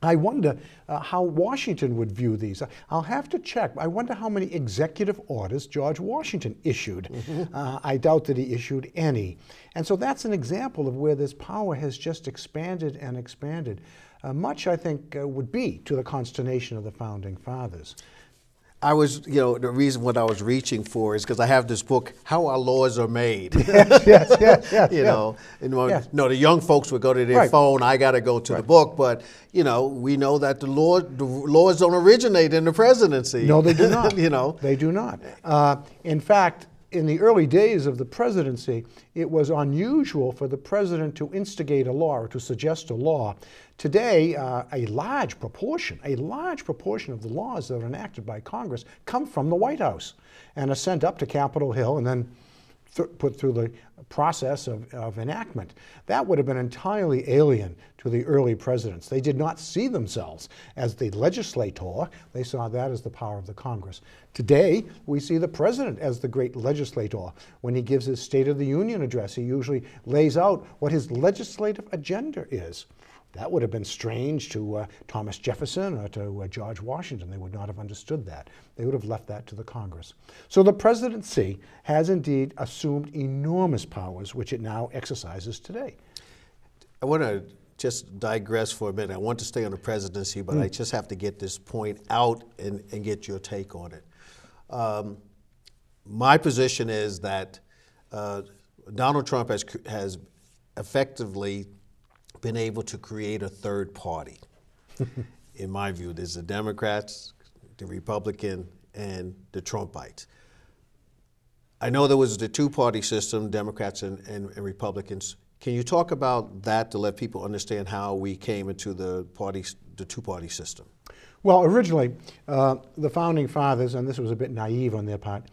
I wonder uh, how Washington would view these. I'll have to check. I wonder how many executive orders George Washington issued. Mm-hmm. Uh, I doubt that he issued any. And so that's an example of where this power has just expanded and expanded. Uh, much, I think, uh, would be to the consternation of the founding fathers. I was, you know, the reason what I was reaching for is because I have this book, How Our Laws Are Made. yes, yes, yes, yes. you yes. know, and when, yes. no, the young folks would go to their right. phone. I got to go to right. the book, but you know, we know that the law, the laws don't originate in the presidency. No, they do not. you know, they do not. Uh, in fact, in the early days of the presidency, it was unusual for the president to instigate a law or to suggest a law. Today, uh, a large proportion, a large proportion of the laws that are enacted by Congress come from the White House and are sent up to Capitol Hill and then th put through the process of, of enactment. That would have been entirely alien to the early presidents. They did not see themselves as the legislator, they saw that as the power of the Congress. Today, we see the president as the great legislator. When he gives his State of the Union address, he usually lays out what his legislative agenda is. That would have been strange to uh, Thomas Jefferson or to uh, George Washington. They would not have understood that. They would have left that to the Congress. So the presidency has indeed assumed enormous powers, which it now exercises today. I want to just digress for a minute. I want to stay on the presidency, but mm. I just have to get this point out and, and get your take on it. Um, my position is that uh, Donald Trump has, has effectively been able to create a third party. In my view, there's the Democrats, the Republican, and the Trumpites. I know there was the two-party system, Democrats and, and, and, Republicans. Can you talk about that to let people understand how we came into the party, the two-party system? Well, originally, uh, the founding fathers, and this was a bit naive on their part,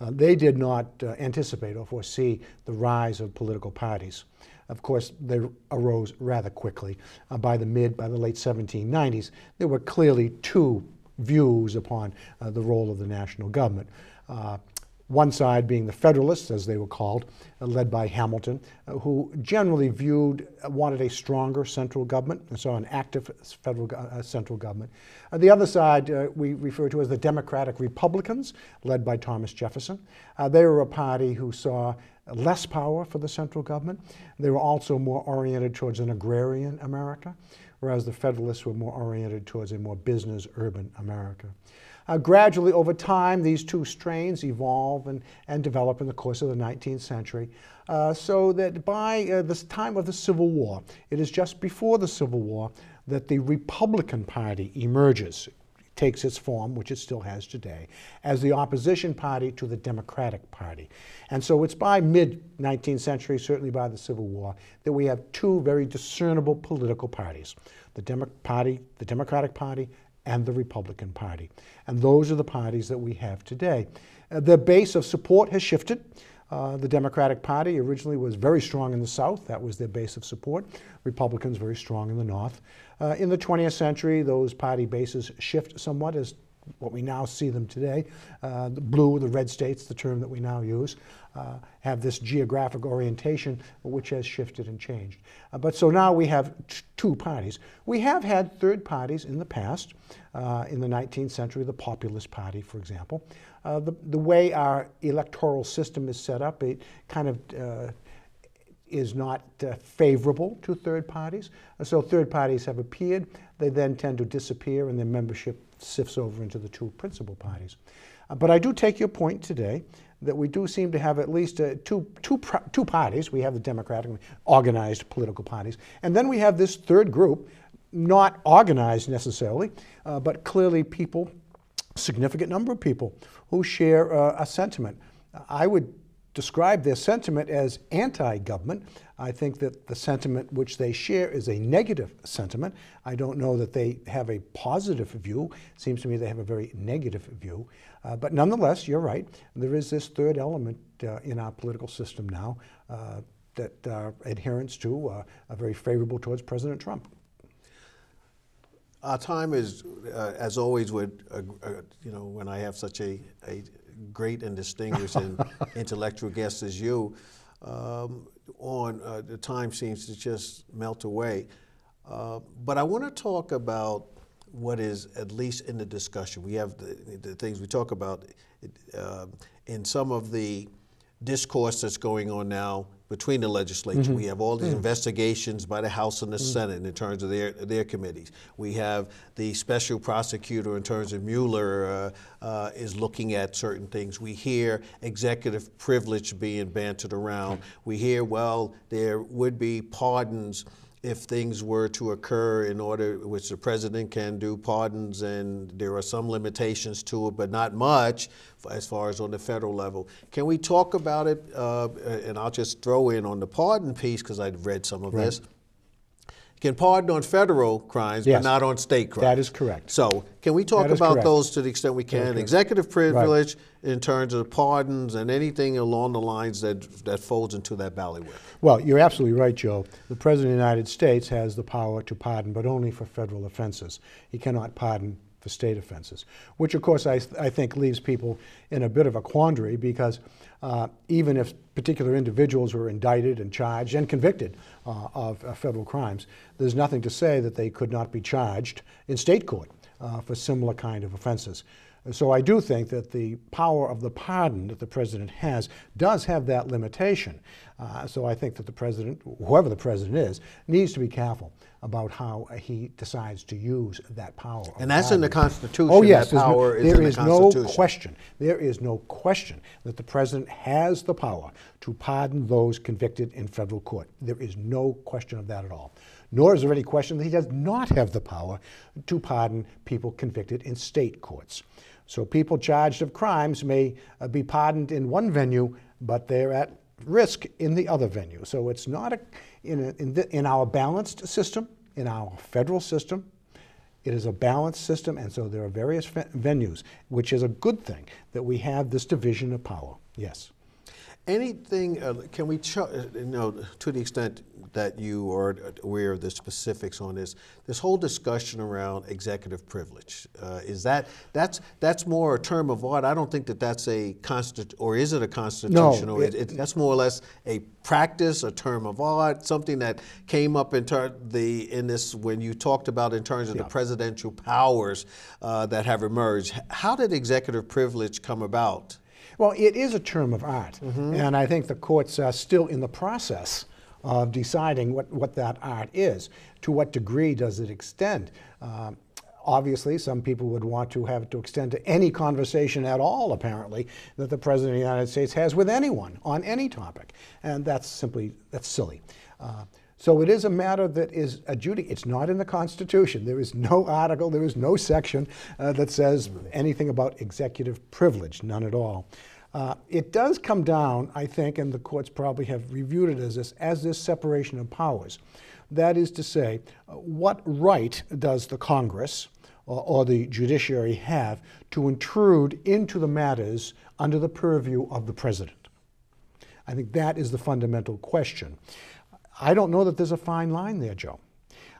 uh, they did not uh, anticipate or foresee the rise of political parties. Of course, they arose rather quickly. Uh, by the mid, by the late 1790s, there were clearly two views upon uh, the role of the national government. Uh, one side being the Federalists, as they were called, uh, led by Hamilton, uh, who generally viewed, uh, wanted a stronger central government, and so an active federal uh, central government. Uh, the other side uh, we refer to as the Democratic Republicans, led by Thomas Jefferson. they were a party who saw less power for the central government. They were also more oriented towards an agrarian America, whereas the Federalists were more oriented towards a more business urban America. Uh, gradually, over time, these two strains evolve and, and develop in the course of the 19th century, uh, so that by uh, the time of the Civil War, it is just before the Civil War that the Republican Party emerges, takes its form, which it still has today, as the opposition party to the Democratic Party. And so it's by mid 19th century, certainly by the Civil War, that we have two very discernible political parties the, Demo- party, the Democratic Party and the Republican Party. And those are the parties that we have today. Uh, the base of support has shifted. Uh, the Democratic Party originally was very strong in the South. That was their base of support. Republicans very strong in the North. Uh, in the 20th century, those party bases shift somewhat as what we now see them today. Uh, the blue, the red states, the term that we now use, uh, have this geographic orientation which has shifted and changed. Uh, but so now we have two parties. We have had third parties in the past. Uh, in the 19th century, the Populist Party, for example. Uh, the, the way our electoral system is set up, it kind of uh, is not uh, favorable to third parties. So third parties have appeared. They then tend to disappear and their membership sifts over into the two principal parties. Uh, but I do take your point today that we do seem to have at least uh, two, two, two parties. We have the Democratic organized political parties. And then we have this third group, not organized necessarily, uh, but clearly people significant number of people who share uh, a sentiment. I would describe their sentiment as anti government. I think that the sentiment which they share is a negative sentiment. I don't know that they have a positive view. It seems to me they have a very negative view. Uh, but nonetheless, you're right. There is this third element uh, in our political system now uh, that uh, adherents to uh, are very favorable towards President Trump. Our time is, uh, as always, uh, you know when I have such a, a great and distinguished and intellectual guest as you. Um, on uh, the time seems to just melt away. Uh, but I want to talk about what is at least in the discussion. We have the, the things we talk about uh, in some of the discourse that's going on now between the legislature. Mm-hmm. We have all these mm-hmm. investigations by the House and the mm-hmm. Senate in terms of their their committees. We have the special prosecutor in terms of Mueller uh, uh, is looking at certain things. We hear executive privilege being bantered around. We hear well there would be pardons if things were to occur in order, which the president can do pardons, and there are some limitations to it, but not much as far as on the federal level. Can we talk about it? Uh, and I'll just throw in on the pardon piece because I've read some of right. this can pardon on federal crimes, yes. but not on state crimes. That is correct. So, can we talk about correct. those to the extent we can? Executive privilege right. in terms of pardons and anything along the lines that that folds into that bailiwick. Well, you're absolutely right, Joe. The President of the United States has the power to pardon, but only for federal offenses. He cannot pardon for state offenses, which of course I, I think leaves people in a bit of a quandary because uh, even if particular individuals were indicted and charged and convicted uh, of uh, federal crimes, there's nothing to say that they could not be charged in state court uh, for similar kind of offenses. So I do think that the power of the pardon that the president has does have that limitation. Uh, so I think that the president, whoever the president is, needs to be careful about how he decides to use that power. And that's in the Constitution. Oh yes, no, there is, is no question. There is no question that the president has the power to pardon those convicted in federal court. There is no question of that at all nor is there any question that he does not have the power to pardon people convicted in state courts. So people charged of crimes may uh, be pardoned in one venue, but they're at risk in the other venue. So it's not a, in, a, in, the, in our balanced system, in our federal system, it is a balanced system, and so there are various venues, which is a good thing that we have this division of power. Yes. Anything, uh, can we, ch- uh, you know, to the extent that you are aware of the specifics on this, this whole discussion around executive privilege, uh, is that, that's, that's more a term of art? I don't think that that's a constant, or is it a constitutional? No, it, it, that's more or less a practice, a term of art, something that came up in ter- the in this when you talked about in terms of yeah. the presidential powers uh, that have emerged. How did executive privilege come about? Well, it is a term of art, mm-hmm. and I think the courts are still in the process of deciding what, what that art is. To what degree does it extend? Um, obviously, some people would want to have it to extend to any conversation at all, apparently, that the President of the United States has with anyone on any topic. And that's simply, that's silly. Uh, so it is a matter that is adjudicated. It's not in the Constitution. There is no article, there is no section uh, that says anything about executive privilege, none at all. Uh, it does come down, I think, and the courts probably have reviewed it as this, as this separation of powers. That is to say, uh, what right does the Congress or, or the judiciary have to intrude into the matters under the purview of the president? I think that is the fundamental question. I don't know that there's a fine line there, Joe.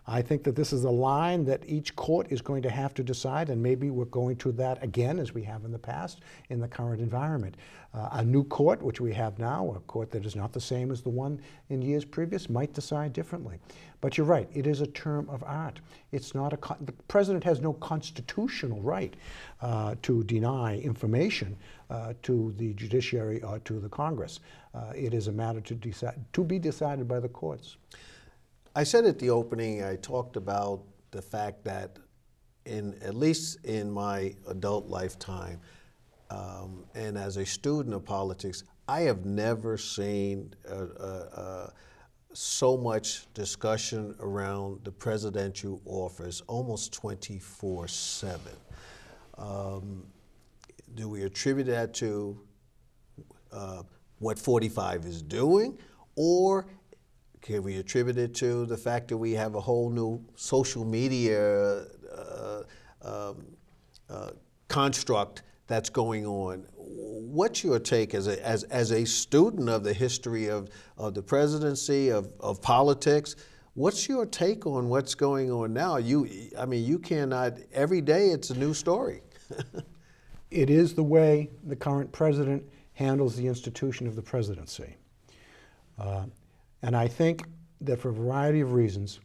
I think that this is a line that each court is going to have to decide, and maybe we're going to that again as we have in the past in the current environment. Uh, a new court, which we have now, a court that is not the same as the one in years previous, might decide differently. But you're right, it is a term of art. It's not a the president has no constitutional right uh, to deny information uh, to the judiciary or to the Congress. Uh, it is a matter to decide to be decided by the courts. I said at the opening, I talked about the fact that, in at least in my adult lifetime, um, and as a student of politics, I have never seen uh, uh, uh, so much discussion around the presidential office almost 24 7. Um, do we attribute that to uh, what 45 is doing, or can we attribute it to the fact that we have a whole new social media uh, um, uh, construct that's going on? What's your take as a, as, as a student of the history of, of the presidency, of, of politics? What's your take on what's going on now? You, I mean, you cannot, every day it's a new story. it is the way the current president handles the institution of the presidency. Uh, and I think that for a variety of reasons,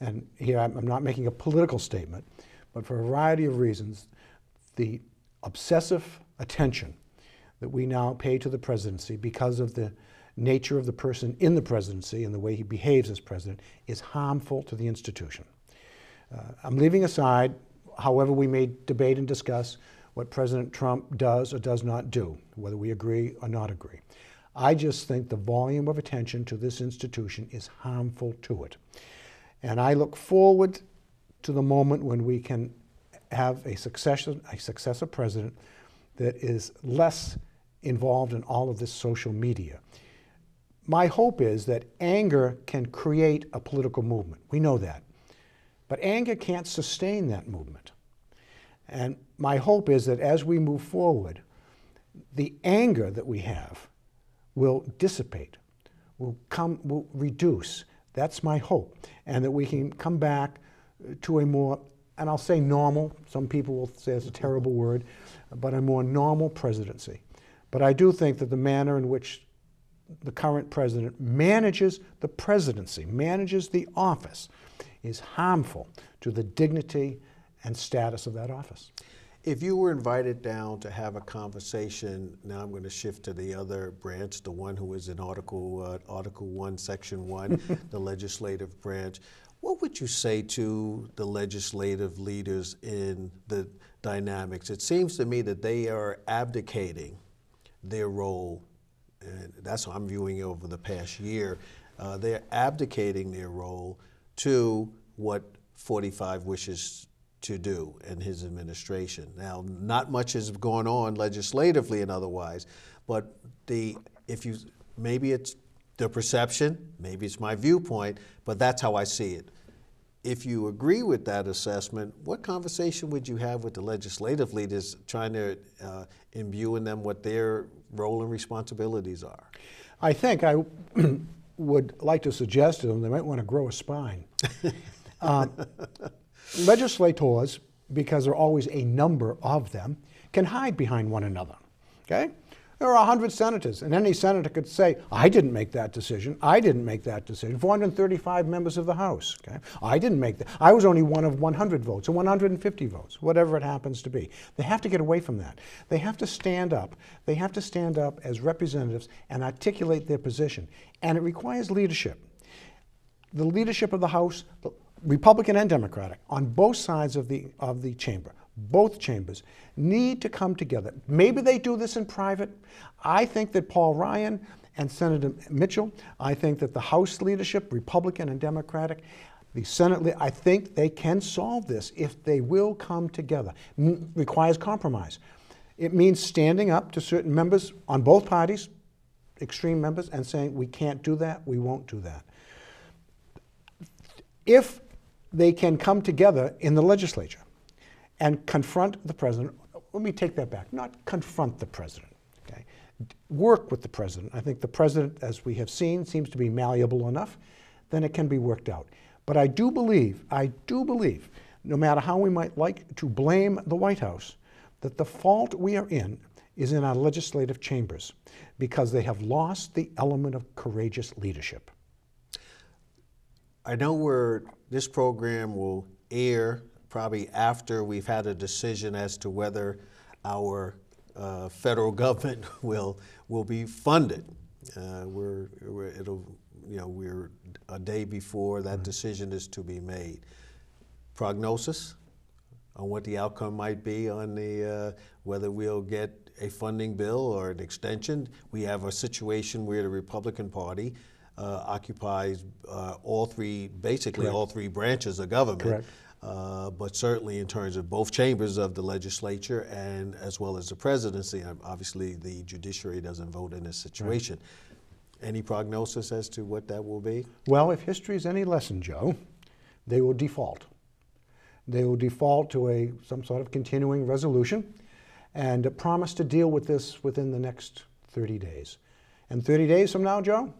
and here I'm, not making a political statement, but for a variety of reasons, the obsessive attention that we now pay to the presidency because of the nature of the person in the presidency and the way he behaves as president is harmful to the institution. Uh, I'm leaving aside, however, we may debate and discuss what President Trump does or does not do, whether we agree or not agree. I just think the volume of attention to this institution is harmful to it. And I look forward to the moment when we can have a successor, a successor president that is less involved in all of this social media. My hope is that anger can create a political movement. We know that. But anger can't sustain that movement. And my hope is that as we move forward, the anger that we have will dissipate, will come, will reduce. That's my hope. And that we can come back to a more, and I'll say normal, some people will say it's a terrible word, but a more normal presidency. But I do think that the manner in which the current president manages the presidency, manages the office, is harmful to the dignity and status of that office. If you were invited down to have a conversation, now I'm going to shift to the other branch, the one who is in Article uh, Article One, Section One, the legislative branch. What would you say to the legislative leaders in the dynamics? It seems to me that they are abdicating their role, and that's how I'm viewing it over the past year. Uh, they're abdicating their role to what 45 wishes to do in his administration. Now, not much has gone on legislatively and otherwise, but the if you maybe it's the perception, maybe it's my viewpoint, but that's how I see it. If you agree with that assessment, what conversation would you have with the legislative leaders trying to uh, imbue in them what their role and responsibilities are? I think I would like to suggest to them they might want to grow a spine. uh, legislators, because there are always a number of them, can hide behind one another. Okay? There are 100 senators, and any senator could say, I didn't make that decision. I didn't make that decision. 435 members of the House. Okay? I didn't make that. I was only one of 100 votes or 150 votes, whatever it happens to be. They have to get away from that. They have to stand up. They have to stand up as representatives and articulate their position. And it requires leadership. The leadership of the House, Republican and Democratic, on both sides of the, of the chamber, both chambers, need to come together. Maybe they do this in private. I think that Paul Ryan and Senator Mitchell, I think that the House leadership, Republican and Democratic, the Senate, I think they can solve this if they will come together. M requires compromise. It means standing up to certain members on both parties, extreme members, and saying, we can't do that, we won't do that. If they can come together in the legislature and confront the president. Let me take that back. Not confront the president. Okay? Work with the president. I think the president, as we have seen, seems to be malleable enough. Then it can be worked out. But I do believe, I do believe, no matter how we might like to blame the White House, that the fault we are in is in our legislative chambers because they have lost the element of courageous leadership. I know where this program will air probably after we've had a decision as to whether our uh, federal government will will be funded. Uh, we're, we're, it'll you know we're a day before that mm-hmm. decision is to be made. Prognosis on what the outcome might be on the uh, whether we'll get a funding bill or an extension. We have a situation where the Republican Party uh, occupies uh, all three, basically Correct. all three branches of government. uh, but certainly in terms of both chambers of the legislature and as well as the presidency. Obviously, the judiciary doesn't vote in this situation. Any prognosis as to what that will be? Well, if history is any lesson, Joe, they will default. They will default to a some sort of continuing resolution and promise to deal with this within the next 30 days. And 30 days from now, Joe,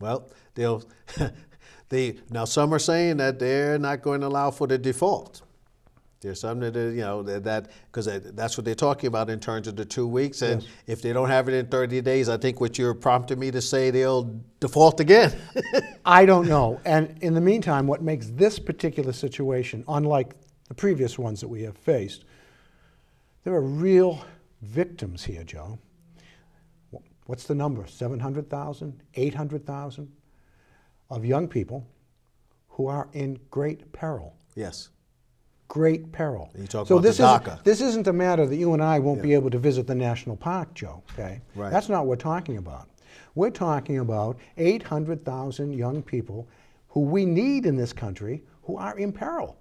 Well, they'll. they now some are saying that they're not going to allow for the default. There's some that uh, you know that because uh, that's what they're talking about in terms of the two weeks, and Yes. if they don't have it in 30 days, I think what you're prompting me to say they'll default again. I don't know. And in the meantime, what makes this particular situation unlike the previous ones that we have faced, there are real victims here, Joe. What's the number? 700,000, 800,000 of young people who are in great peril. yes. Great peril. You talk so about the this isn't- This isn't a matter that you and I won't be able to visit the national park, Joe. Okay, Right. that's not what we're talking about. We're talking about 800,000 young people who we need in this country who are in peril.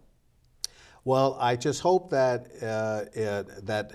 Well, I just hope that uh, uh, that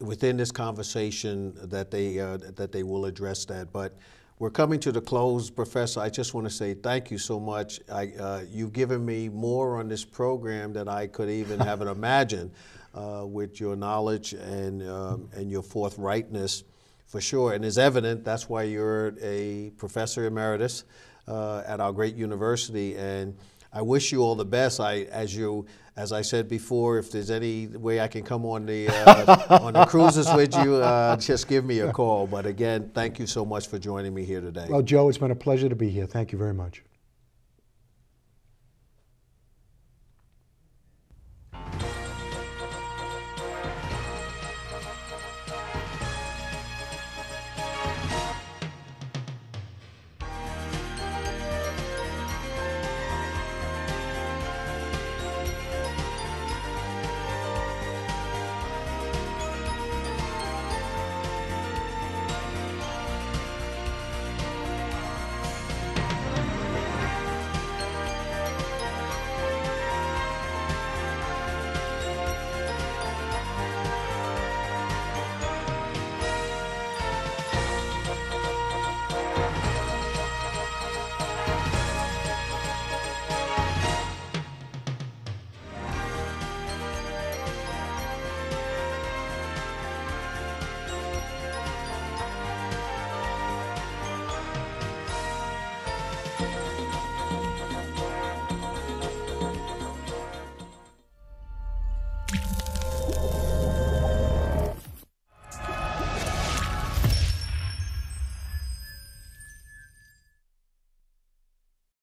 within this conversation that they uh, that they will address that. But we're coming to the close, Professor. I just want to say thank you so much. I, uh, you've given me more on this program than I could even have imagined uh, with your knowledge and um, and your forthrightness, for sure. And it's evident that's why you're a professor emeritus uh, at our great university and. I wish you all the best. I, as you, as I said before, if there's any way I can come on the uh, on the cruises with you, uh, just give me a call. But again, thank you so much for joining me here today. Well, Joe, it's been a pleasure to be here. Thank you very much.